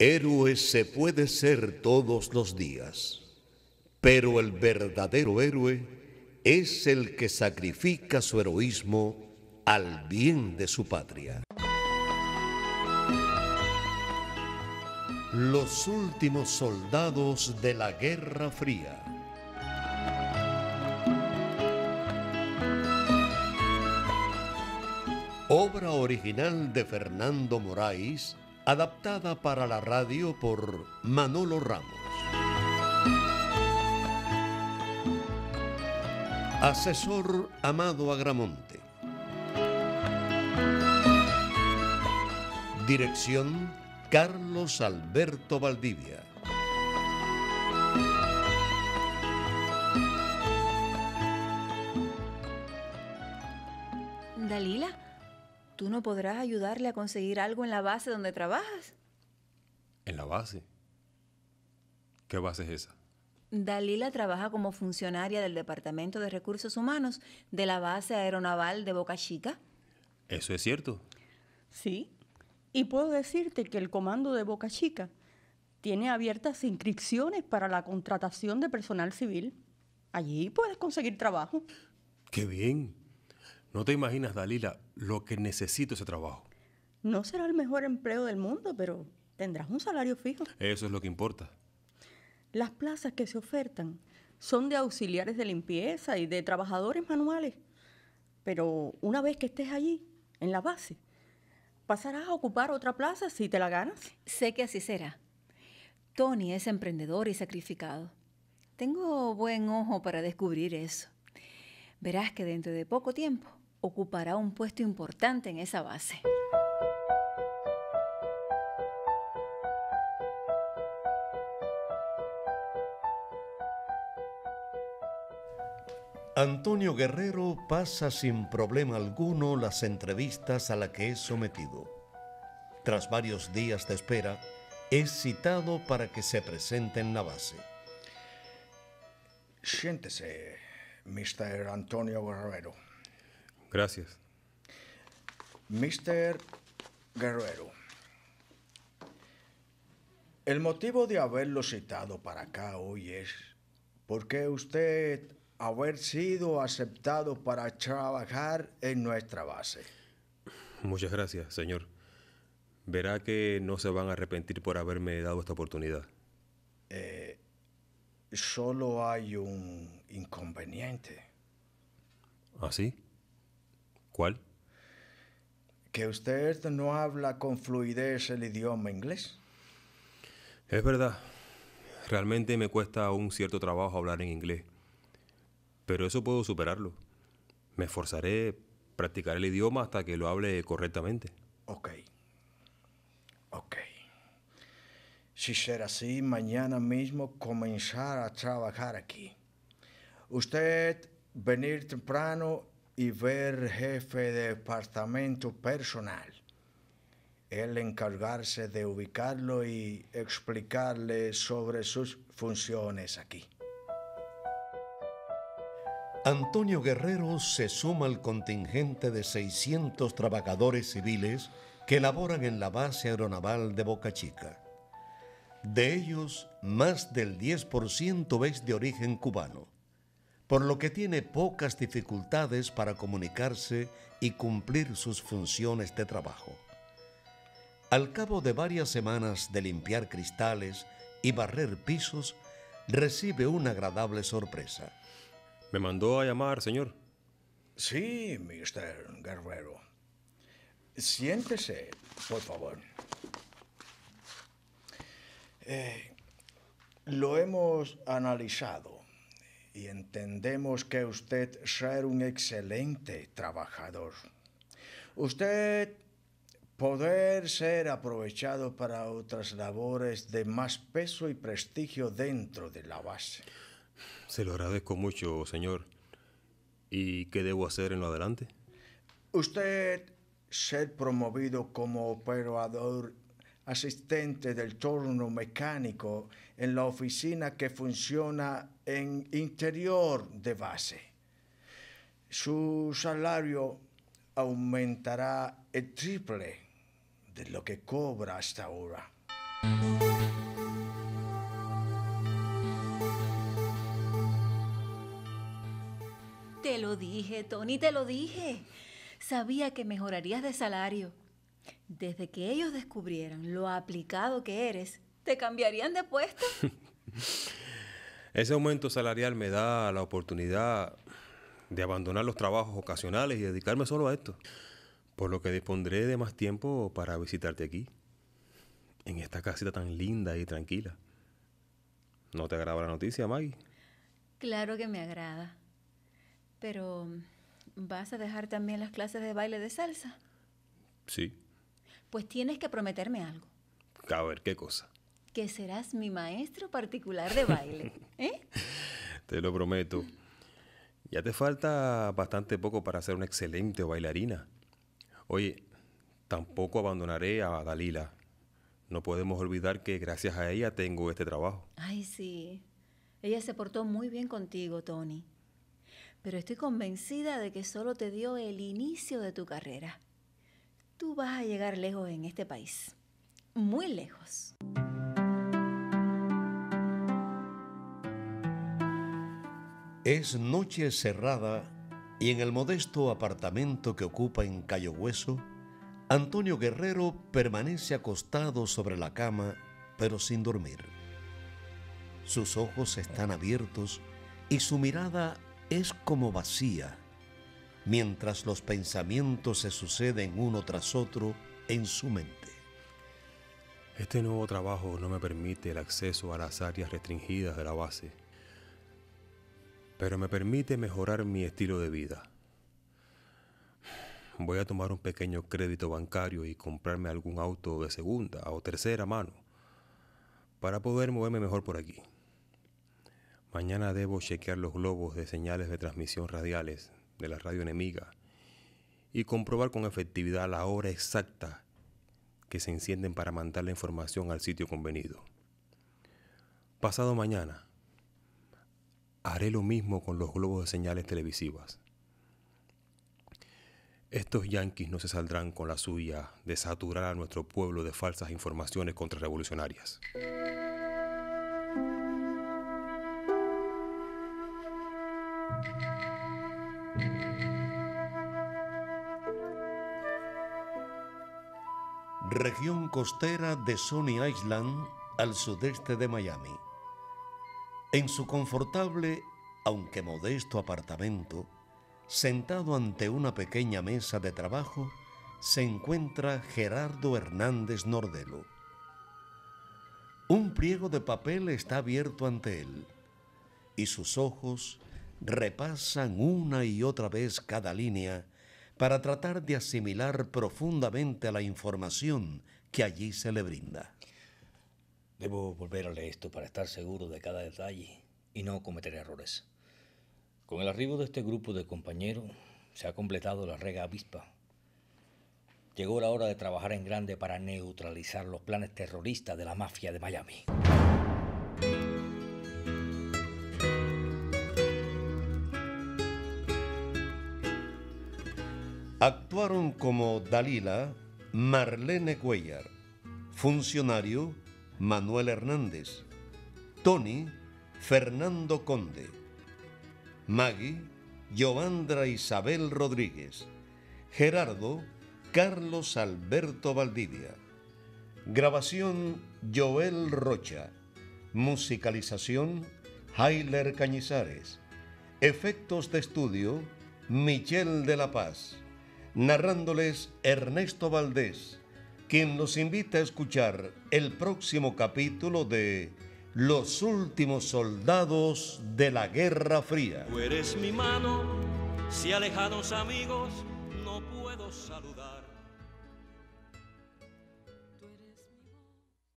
Héroe se puede ser todos los días, pero el verdadero héroe es el que sacrifica su heroísmo al bien de su patria. Los últimos soldados de la Guerra Fría. Obra original de Fernando Moraes, adaptada para la radio por Manolo Ramos. Asesor Amado Agramonte. Dirección Carlos Alberto Valdivia. Dalila, ¿tú no podrás ayudarle a conseguir algo en la base donde trabajas? ¿En la base? ¿Qué base es esa? Dalila trabaja como funcionaria del Departamento de Recursos Humanos de la base aeronaval de Boca Chica. ¿Eso es cierto? Sí. Y puedo decirte que el comando de Boca Chica tiene abiertas inscripciones para la contratación de personal civil. Allí puedes conseguir trabajo. ¡Qué bien! No te imaginas, Dalila, lo que necesito ese trabajo. No será el mejor empleo del mundo, pero tendrás un salario fijo. Eso es lo que importa. Las plazas que se ofertan son de auxiliares de limpieza y de trabajadores manuales. Pero una vez que estés allí, en la base, pasarás a ocupar otra plaza si te la ganas. Sé que así será. Tony es emprendedor y sacrificado. Tengo buen ojo para descubrir eso. Verás que dentro de poco tiempo ocupará un puesto importante en esa base. Antonio Guerrero pasa sin problema alguno las entrevistas a las que es sometido. Tras varios días de espera, es citado para que se presente en la base. Siéntese, Mr. Antonio Guerrero. Gracias. Mr. Guerrero, el motivo de haberlo citado para acá hoy es porque usted haber sido aceptado para trabajar en nuestra base. Muchas gracias, señor. Verá que no se van a arrepentir por haberme dado esta oportunidad. Eh, solo hay un inconveniente. ¿Ah, sí? ¿Cuál? Que usted no habla con fluidez el idioma inglés. Es verdad. Realmente me cuesta un cierto trabajo hablar en inglés. Pero eso puedo superarlo. Me esforzaré, practicar el idioma hasta que lo hable correctamente. Ok. Ok. Si será así, mañana mismo comenzar a trabajar aquí. Usted venir temprano y ver jefe de departamento personal. Él encargarse de ubicarlo y explicarle sobre sus funciones aquí. Antonio Guerrero se suma al contingente de 600 trabajadores civiles que laboran en la base aeronaval de Boca Chica. De ellos, más del 10% es de origen cubano, por lo que tiene pocas dificultades para comunicarse y cumplir sus funciones de trabajo. Al cabo de varias semanas de limpiar cristales y barrer pisos, recibe una agradable sorpresa. ¿Me mandó a llamar, señor? Sí, Mr. Guerrero. Siéntese, por favor. Eh, lo hemos analizado y entendemos que usted ser un excelente trabajador. Usted poder ser aprovechado para otras labores de más peso y prestigio dentro de la base. Se lo agradezco mucho, señor. ¿Y qué debo hacer en lo adelante? Usted ser promovido como operador asistente del torno mecánico en la oficina que funciona en interior de base. Su salario aumentará el triple de lo que cobra hasta ahora. Te lo dije, Tony, te lo dije. Sabía que mejorarías de salario. Desde que ellos descubrieran lo aplicado que eres, te cambiarían de puesto. Ese aumento salarial me da la oportunidad de abandonar los trabajos ocasionales y dedicarme solo a esto. Por lo que dispondré de más tiempo para visitarte aquí, en esta casita tan linda y tranquila. ¿No te agrada la noticia, Maggie? Claro que me agrada. Pero, ¿vas a dejar también las clases de baile de salsa? Sí. Pues tienes que prometerme algo. A ver, ¿qué cosa? Que serás mi maestro particular de baile. ¿Eh? Te lo prometo. Ya te falta bastante poco para ser una excelente bailarina. Oye, tampoco abandonaré a Dalila. No podemos olvidar que gracias a ella tengo este trabajo. Ay, sí. Ella se portó muy bien contigo, Tony. Pero estoy convencida de que solo te dio el inicio de tu carrera. Tú vas a llegar lejos en este país. Muy lejos. Es noche cerrada y en el modesto apartamento que ocupa en Cayo Hueso, Antonio Guerrero permanece acostado sobre la cama, pero sin dormir. Sus ojos están abiertos y su mirada es como vacía, mientras los pensamientos se suceden uno tras otro en su mente. Este nuevo trabajo no me permite el acceso a las áreas restringidas de la base, pero me permite mejorar mi estilo de vida. Voy a tomar un pequeño crédito bancario y comprarme algún auto de segunda o tercera mano para poder moverme mejor por aquí. Mañana debo chequear los globos de señales de transmisión radiales de la radio enemiga y comprobar con efectividad la hora exacta que se encienden para mandar la información al sitio convenido. Pasado mañana, haré lo mismo con los globos de señales televisivas. Estos yanquis no se saldrán con la suya de saturar a nuestro pueblo de falsas informaciones contrarrevolucionarias. Región costera de Sony Island al sudeste de Miami. En su confortable, aunque modesto apartamento, Sentado ante una pequeña mesa de trabajo, se encuentra Gerardo Hernández Nordelo. Un pliego de papel está abierto ante él y sus ojos repasan una y otra vez cada línea para tratar de asimilar profundamente la información que allí se le brinda. Debo volver a leer esto para estar seguro de cada detalle y no cometer errores. Con el arribo de este grupo de compañeros se ha completado la rega avispa. Llegó la hora de trabajar en grande para neutralizar los planes terroristas de la mafia de Miami. Actuaron como Dalila Marlene Cuellar, funcionario Manuel Hernández, Tony Fernando Conde, Maggie Giovandra Isabel Rodríguez, Gerardo Carlos Alberto Valdivia, grabación Joel Rocha, musicalización Hailer Cañizares, efectos de estudio Michel de la Paz, narrándoles Ernesto Valdés, quien los invita a escuchar el próximo capítulo de Los últimos soldados de la Guerra Fría. Tú eres mi mano, si alejados amigos.